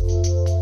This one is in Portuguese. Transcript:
Música